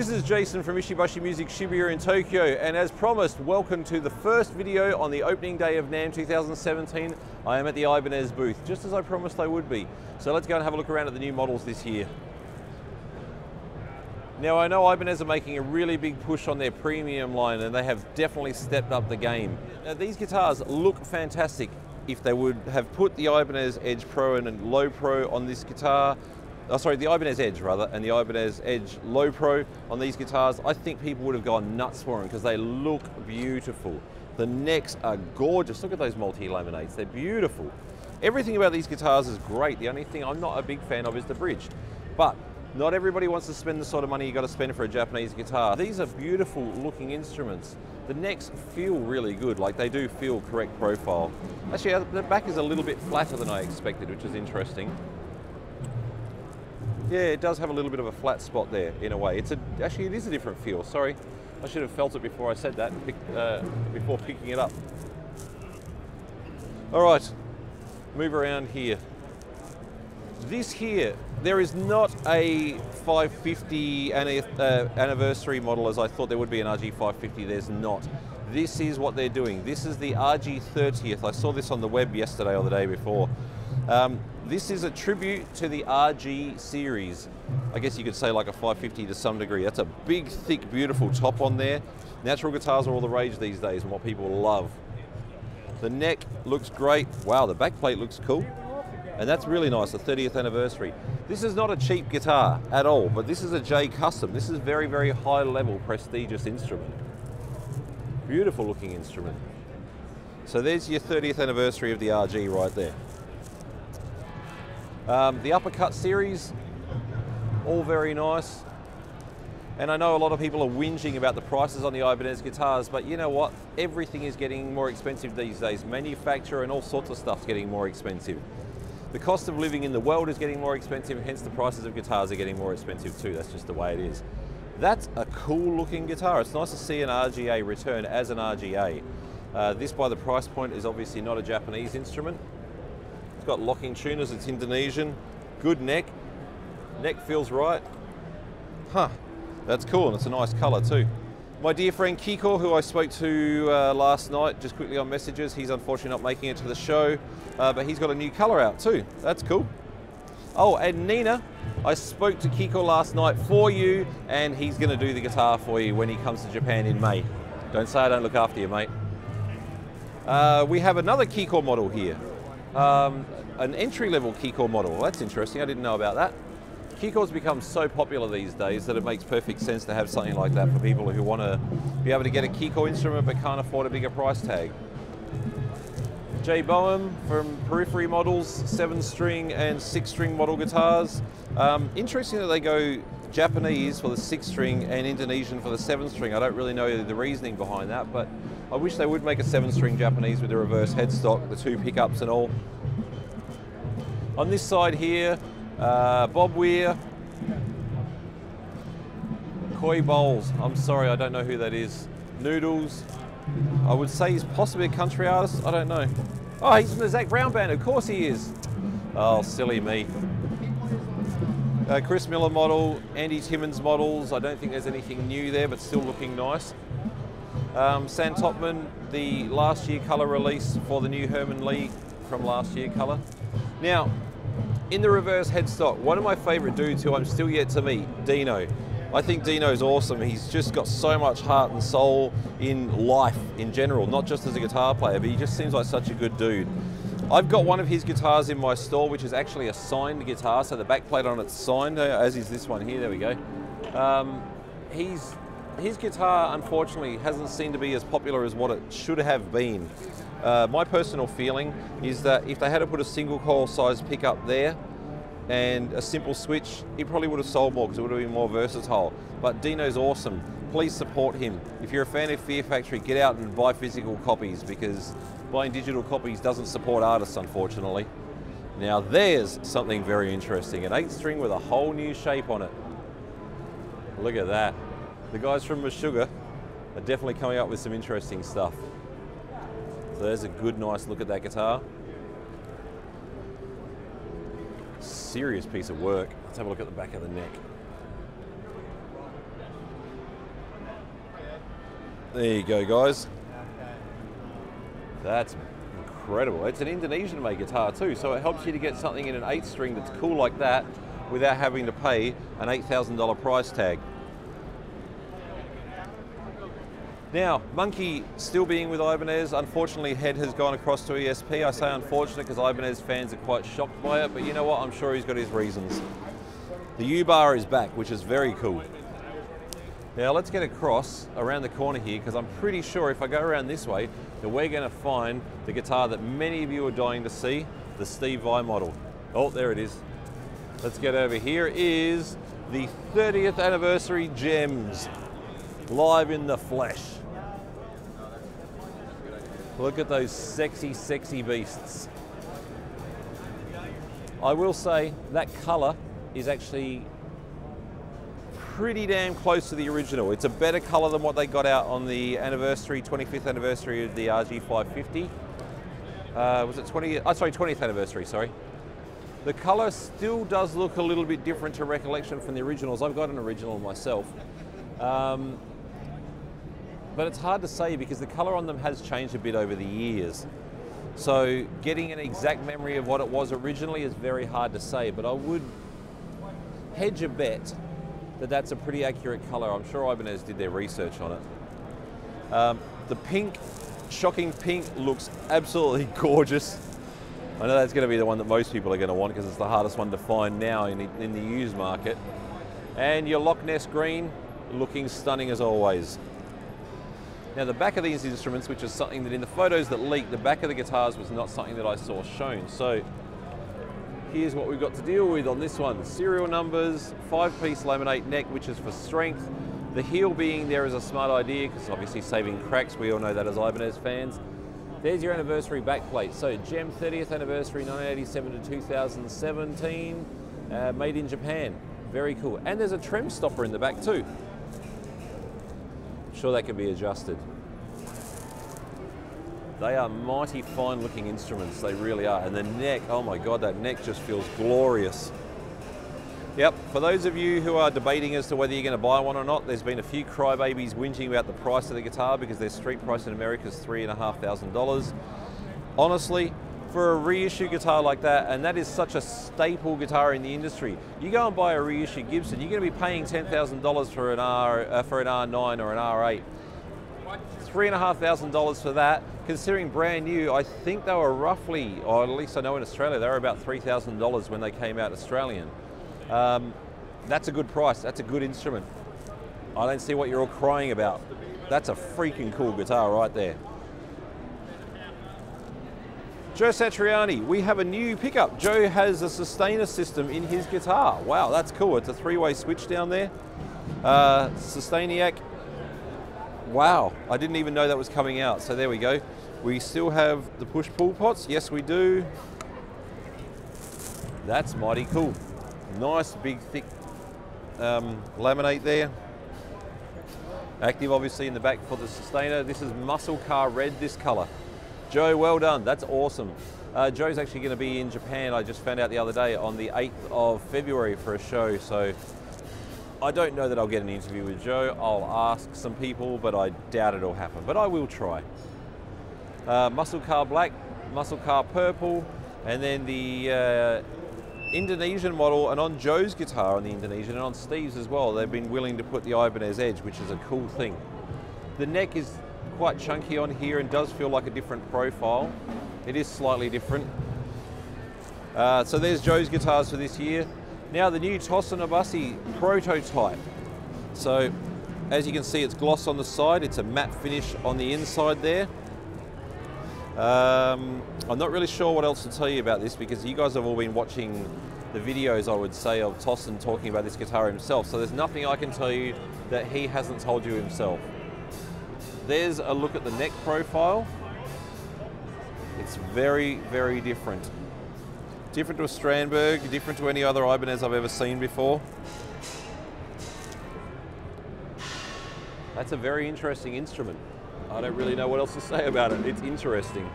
This is Jason from Ishibashi Music Shibuya in Tokyo, and as promised, welcome to the first video on the opening day of NAMM 2017. I am at the Ibanez booth, just as I promised I would be. So let's go and have a look around at the new models this year. Now I know Ibanez are making a really big push on their premium line and they have definitely stepped up the game. Now, these guitars look fantastic. If they would have put the Ibanez Edge Pro and Low Pro on this guitar, oh, sorry, the Ibanez Edge rather, and the Ibanez Edge Low Pro on these guitars, I think people would have gone nuts for them because they look beautiful. The necks are gorgeous. Look at those multi-laminates, they're beautiful. Everything about these guitars is great. The only thing I'm not a big fan of is the bridge. But not everybody wants to spend the sort of money you got to spend for a Japanese guitar. These are beautiful looking instruments. The necks feel really good, like they do feel correct profile. Actually, uh, the back is a little bit flatter than I expected, which is interesting. Yeah, it does have a little bit of a flat spot there in a way. It's a, actually, it is a different feel. Sorry, I should have felt it before I said that, uh, before picking it up. All right, move around here. This here, there is not a 550 uh, anniversary model as I thought there would be an RG550. There's not. This is what they're doing. This is the RG30th. I saw this on the web yesterday or the day before. Um, this is a tribute to the RG series. I guess you could say like a 550 to some degree. That's a big, thick, beautiful top on there. Natural guitars are all the rage these days and what people love. The neck looks great. Wow, the back plate looks cool. And that's really nice, the 30th anniversary. This is not a cheap guitar at all, but this is a J Custom. This is very, very high level, prestigious instrument. Beautiful looking instrument. So there's your 30th anniversary of the RG right there. Um, the Uppercut series, all very nice. And I know a lot of people are whinging about the prices on the Ibanez guitars, but you know what? Everything is getting more expensive these days. Manufacture and all sorts of stuff's getting more expensive. The cost of living in the world is getting more expensive, hence the prices of guitars are getting more expensive too. That's just the way it is. That's a cool looking guitar. It's nice to see an RGA return as an RGA. Uh, this by the price point is obviously not a Japanese instrument. It's got locking tuners, it's Indonesian. Good neck. Neck feels right. Huh, that's cool and it's a nice color too. My dear friend Kiko, who I spoke to uh, last night, just quickly on messages, he's unfortunately not making it to the show, uh, but he's got a new color out too. That's cool. Oh, and Nina, I spoke to Kiko last night for you, and he's going to do the guitar for you when he comes to Japan in May. Don't say I don't look after you, mate. Uh, we have another Kiko model here um, an entry-level Keycore model. Well, that's interesting, I didn't know about that. Keycore's become so popular these days that it makes perfect sense to have something like that for people who want to be able to get a Keycore instrument but can't afford a bigger price tag. Jake Bowen from Periphery Models, seven string and six string model guitars. Um, interesting that they go Japanese for the six string and Indonesian for the seven string. I don't really know the reasoning behind that, but I wish they would make a seven string Japanese with the reverse headstock, the two pickups and all. On this side here, uh, Bob Weir, Coy Bowles. I'm sorry, I don't know who that is. Noodles. I would say he's possibly a country artist. I don't know. Oh, he's from the Zac Brown band. Of course he is. Oh, silly me. Uh, Chris Miller model, Andy Timmons models. I don't think there's anything new there, but still looking nice. Um, Sam Totman, the last year colour release for the new Herman Li from last year colour. Now, in the reverse headstock, one of my favourite dudes who I'm still yet to meet, Dino. I think Dino's awesome. He's just got so much heart and soul in life in general, not just as a guitar player, but he just seems like such a good dude. I've got one of his guitars in my store, which is actually a signed guitar, so the backplate on it's signed, uh, as is this one here, there we go. Um, he's his guitar, unfortunately, hasn't seemed to be as popular as what it should have been. Uh, my personal feeling is that if they had to put a single coil size pickup there and a simple switch, it probably would have sold more because it would have been more versatile. But Dino's awesome. Please support him. If you're a fan of Fear Factory, get out and buy physical copies because buying digital copies doesn't support artists, unfortunately. Now there's something very interesting, an eight string with a whole new shape on it. Look at that. The guys from Meshuggah are definitely coming up with some interesting stuff. So there's a good, nice look at that guitar. Serious piece of work. Let's have a look at the back of the neck. There you go, guys. That's incredible. It's an Indonesian made guitar too, so it helps you to get something in an eight string that's cool like that without having to pay an $8,000 price tag. Now, Munky still being with Ibanez, unfortunately head has gone across to ESP. I say unfortunate because Ibanez fans are quite shocked by it, but you know what, I'm sure he's got his reasons. The U-bar is back, which is very cool. Now let's get across around the corner here because I'm pretty sure if I go around this way that we're going to find the guitar that many of you are dying to see, the Steve Vai model. Oh, there it is. Let's get over here is the 30th anniversary JEMs live in the flesh. Look at those sexy, sexy beasts. I will say that color is actually pretty damn close to the original. It's a better color than what they got out on the anniversary, 25th anniversary of the RG550. Uh, was it 20? Oh, sorry, 20th anniversary. Sorry. The color still does look a little bit different to recollection from the originals. I've got an original myself. Um, but it's hard to say because the color on them has changed a bit over the years. So getting an exact memory of what it was originally is very hard to say, but I would hedge a bet that that's a pretty accurate color. I'm sure Ibanez did their research on it. Um, the pink, shocking pink, looks absolutely gorgeous. I know that's going to be the one that most people are going to want because it's the hardest one to find now in the, in the used market. And your Loch Ness green, looking stunning as always. Now the back of these instruments, which is something that in the photos that leaked, the back of the guitars was not something that I saw shown. So here's what we've got to deal with on this one. Serial numbers, five piece laminate neck, which is for strength. The heel being there is a smart idea because obviously saving cracks, we all know that as Ibanez fans. There's your anniversary backplate. So JEM 30th anniversary 1987 to 2017, uh, made in Japan. Very cool. And there's a trem stopper in the back too sure that can be adjusted. They are mighty fine looking instruments, they really are. And the neck, oh my God, that neck just feels glorious. Yep, for those of you who are debating as to whether you're going to buy one or not, there's been a few crybabies whinging about the price of the guitar because their street price in America is $3,500. Honestly, for a reissue guitar like that, and that is such a staple guitar in the industry. You go and buy a reissue Gibson, you're going to be paying $10,000 for an R uh, for an R9 or an R8. Three and a half thousand dollars for that, considering brand new. I think they were roughly, or at least I know in Australia, they were about three thousand dollars when they came out Australian. Um, that's a good price. That's a good instrument. I don't see what you're all crying about. That's a freaking cool guitar right there. Joe Satriani, we have a new pickup. Joe has a sustainer system in his guitar. Wow, that's cool. It's a three-way switch down there. Uh, Sustainiac. Wow, I didn't even know that was coming out. So there we go. We still have the push-pull pots. Yes, we do. That's mighty cool. Nice, big, thick um, laminate there. Active, obviously, in the back for the sustainer. This is muscle car red, this color. Joe, well done. That's awesome. Uh, Joe's actually going to be in Japan. I just found out the other day on the 8th of February for a show. So I don't know that I'll get an interview with Joe. I'll ask some people, but I doubt it'll happen. But I will try. Uh, muscle car black, muscle car purple, and then the uh, Indonesian model, and on Joe's guitar on the Indonesian, and on Steve's as well, they've been willing to put the Ibanez Edge, which is a cool thing. The neck is quite chunky on here and does feel like a different profile. It is slightly different. Uh, so there's Joe's guitars for this year. Now the new Tosin prototype. So as you can see, it's gloss on the side. It's a matte finish on the inside there. Um, I'm not really sure what else to tell you about this because you guys have all been watching the videos, I would say, of Tosin talking about this guitar himself. So there's nothing I can tell you that he hasn't told you himself. There's a look at the neck profile. It's very, very different. Different to a Strandberg, different to any other Ibanez I've ever seen before. That's a very interesting instrument. I don't really know what else to say about it. It's interesting.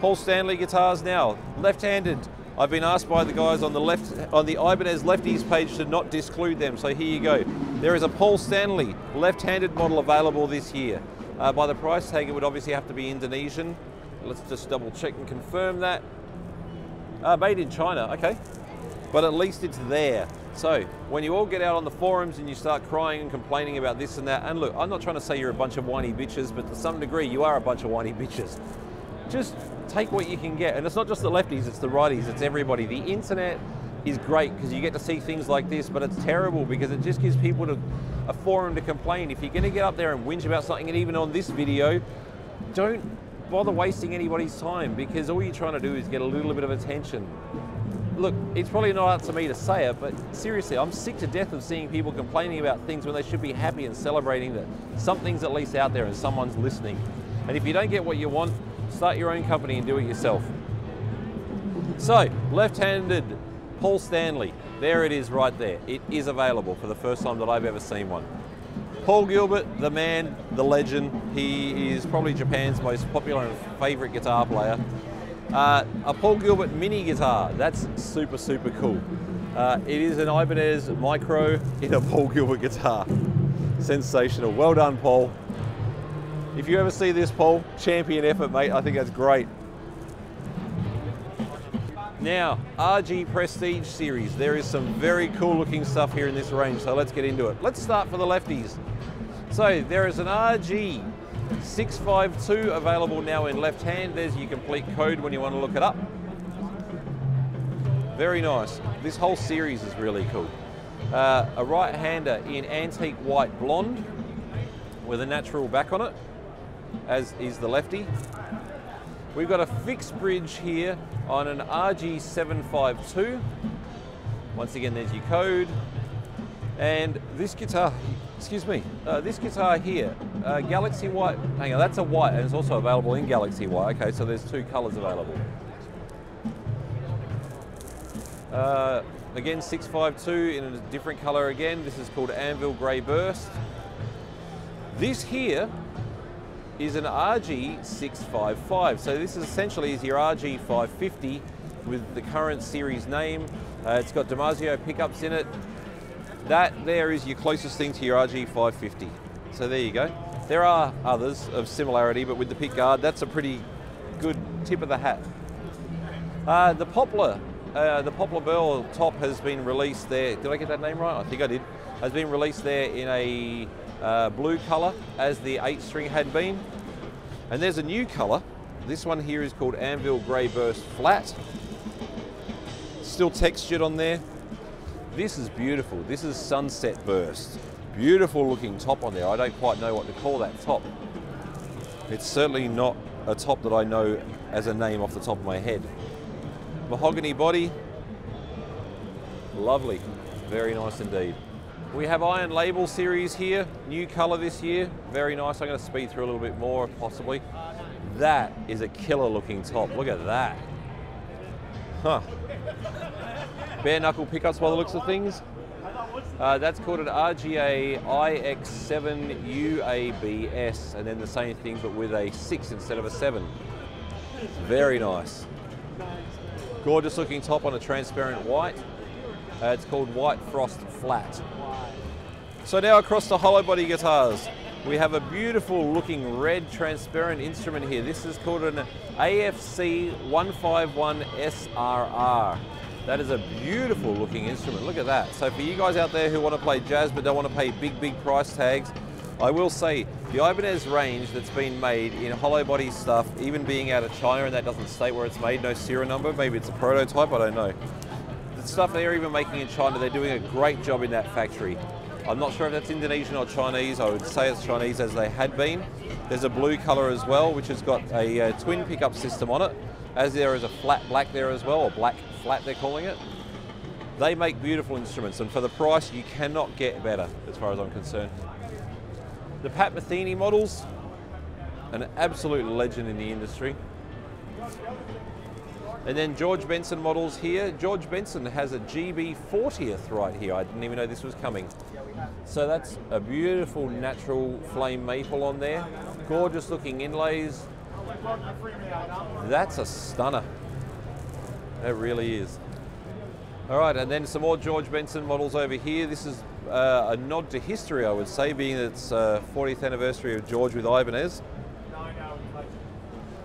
Paul Stanley guitars now, left-handed. I've been asked by the guys on the left on the Ibanez lefties page to not disclude them, so here you go. There is a Paul Stanley left-handed model available this year. Uh, by the price tag, it would obviously have to be Indonesian. Let's just double check and confirm that. Uh, made in China, okay. But at least it's there. So when you all get out on the forums and you start crying and complaining about this and that, and look, I'm not trying to say you're a bunch of whiny bitches, but to some degree you are a bunch of whiny bitches. Just take what you can get. And it's not just the lefties, it's the righties, it's everybody. The internet is great because you get to see things like this, but it's terrible because it just gives people to, a forum to complain. If you're going to get up there and whinge about something, and even on this video, don't bother wasting anybody's time because all you're trying to do is get a little bit of attention. Look, it's probably not up to me to say it, but seriously, I'm sick to death of seeing people complaining about things when they should be happy and celebrating that something's at least out there and someone's listening. And if you don't get what you want, start your own company and do it yourself. So, left-handed Paul Stanley, there it is right there. It is available for the first time that I've ever seen one. Paul Gilbert, the man, the legend. He is probably Japan's most popular and favorite guitar player. Uh, a Paul Gilbert mini guitar, that's super, super cool. Uh, it is an Ibanez Micro in a Paul Gilbert guitar. Sensational. Well done, Paul. If you ever see this, Paul, champion effort, mate. I think that's great. Now, RG Prestige series. There is some very cool looking stuff here in this range, so let's get into it. Let's start for the lefties. So there is an RG 652 available now in left hand. There's your complete code when you want to look it up. Very nice. This whole series is really cool. Uh, a right-hander in antique white blonde with a natural back on it, as is the lefty. We've got a fixed bridge here on an RG752. Once again, there's your code. And this guitar, excuse me, uh, this guitar here, uh, Galaxy White, hang on, that's a white and it's also available in Galaxy White. Okay, so there's two colors available. Uh, again, 652 in a different color again. This is called Anvil Grey Burst. This here is an RG655. So this is essentially is your RG550 with the current series name. Uh, it's got DiMarzio pickups in it. That there is your closest thing to your RG550. So there you go. There are others of similarity, but with the pick guard, that's a pretty good tip of the hat. Uh, the Poplar, uh, the Poplar Burl top has been released there. Did I get that name right? I think I did. Has been released there in a uh, blue color as the eight string had been. And there's a new color. This one here is called Anvil Grey Burst Flat. Still textured on there. This is beautiful. This is Sunset Burst. Beautiful looking top on there. I don't quite know what to call that top. It's certainly not a top that I know as a name off the top of my head. Mahogany body. Lovely. Very nice indeed. We have Iron Label series here, new color this year, very nice. I'm to speed through a little bit more possibly. That is a killer looking top, look at that. Huh. Bare knuckle pickups by the looks of things. Uh, that's called an RGA IX7 UABS, and then the same thing but with a 6 instead of a 7. Very nice. Gorgeous looking top on a transparent white. Uh, it's called White Frost Flat. So now across the hollow body guitars, we have a beautiful looking red transparent instrument here. This is called an AFC 151 SRR. That is a beautiful looking instrument. Look at that. So for you guys out there who want to play jazz but don't want to pay big, big price tags, I will say the Ibanez range that's been made in hollow body stuff, even being out of China and that doesn't state where it's made, no serial number, maybe it's a prototype, I don't know. Stuff they're even making in China, they're doing a great job in that factory. I'm not sure if that's Indonesian or Chinese. I would say it's Chinese as they had been. There's a blue color as well, which has got a, a uh, twin pickup system on it, as there is a flat black there as well, or black flat they're calling it. They make beautiful instruments, and for the price, you cannot get better, as far as I'm concerned. The Pat Metheny models, an absolute legend in the industry. And then George Benson models here. George Benson has a GB 40th right here. I didn't even know this was coming. So that's a beautiful natural flame maple on there. Gorgeous looking inlays. That's a stunner. That really is. All right, and then some more George Benson models over here. This is uh, a nod to history, I would say, being it's uh, 40th anniversary of George with Ibanez.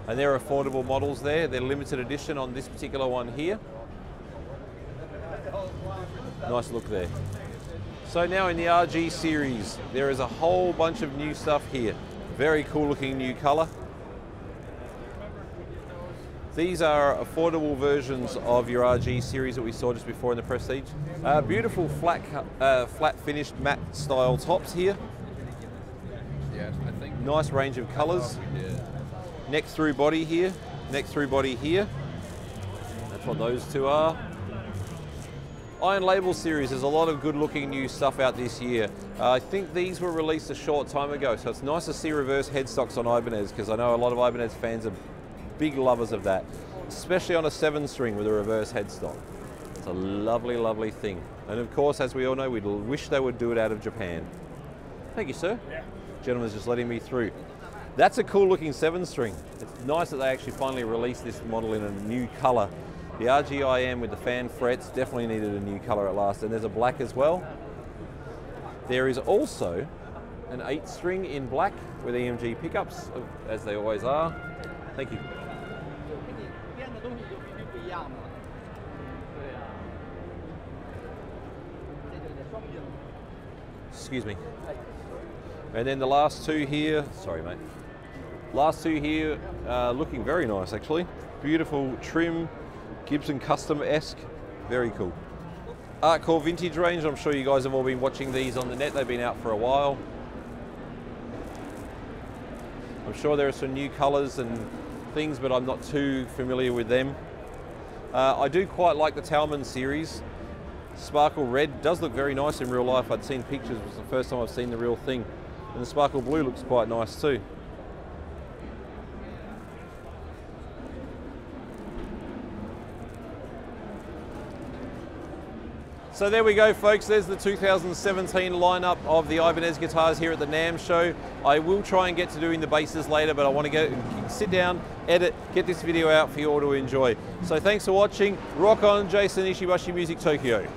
And there are affordable models there. They're limited edition on this particular one here. Nice look there. So now in the RG series, there is a whole bunch of new stuff here. Very cool looking new color. These are affordable versions of your RG series that we saw just before in the Prestige. Uh, beautiful flat, uh, flat finished matte style tops here. Yeah, I think. Nice range of colors. Yeah. Neck through body here, neck through body here. That's what those two are. Iron Label series, there's a lot of good looking new stuff out this year. Uh, I think these were released a short time ago, so it's nice to see reverse headstocks on Ibanez because I know a lot of Ibanez fans are big lovers of that, especially on a seven string with a reverse headstock. It's a lovely, lovely thing. And of course, as we all know, we'd wish they would do it out of Japan. Thank you, sir. Yeah. Gentleman's just letting me through. That's a cool looking seven string. It's nice that they actually finally released this model in a new color. The RGIM with the fan frets definitely needed a new color at last, and there's a black as well. There is also an eight string in black with EMG pickups, as they always are. Thank you. Excuse me. And then the last two here, sorry mate, Last two here, uh, looking very nice actually. Beautiful trim, Gibson Custom-esque, very cool. Artcore Vintage range, I'm sure you guys have all been watching these on the net, they've been out for a while. I'm sure there are some new colours and things, but I'm not too familiar with them. Uh, I do quite like the Talman series. Sparkle Red does look very nice in real life. I'd seen pictures, it was the first time I've seen the real thing. And the Sparkle Blue looks quite nice too. So there we go, folks. There's the 2017 lineup of the Ibanez guitars here at the NAMM show. I will try and get to doing the basses later, but I want to go sit down, edit, get this video out for you all to enjoy. So thanks for watching. Rock on, Jason Ishibashi Music Tokyo.